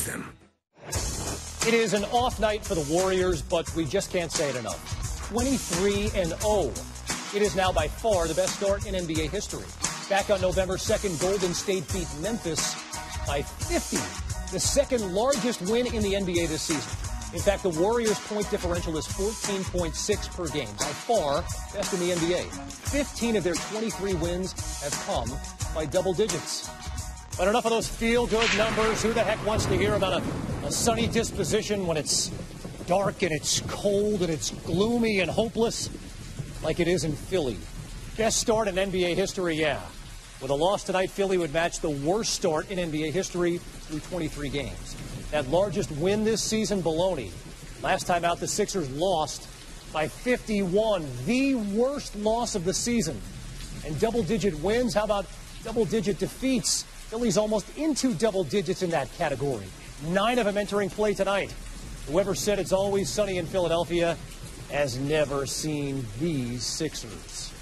them. It is an off night for the Warriors, but we just can't say it enough. 23 and 0. It is now by far the best start in NBA history. Back on November 2nd, Golden State beat Memphis by 50, the second largest win in the NBA this season. In fact, the Warriors' point differential is 14.6 per game, by far best in the NBA. 15 of their 23 wins have come by double digits. But enough of those feel good numbers. Who the heck wants to hear about a, a sunny disposition when it's dark and it's cold and it's gloomy and hopeless like it is in Philly? Best start in NBA history, yeah. With a loss tonight, Philly would match the worst start in NBA history through 23 games. That largest win this season, baloney. Last time out, the Sixers lost by 51, the worst loss of the season. And double digit wins, how about double digit defeats? Philly's almost into double digits in that category. Nine of them entering play tonight. Whoever said it's always sunny in Philadelphia has never seen these Sixers.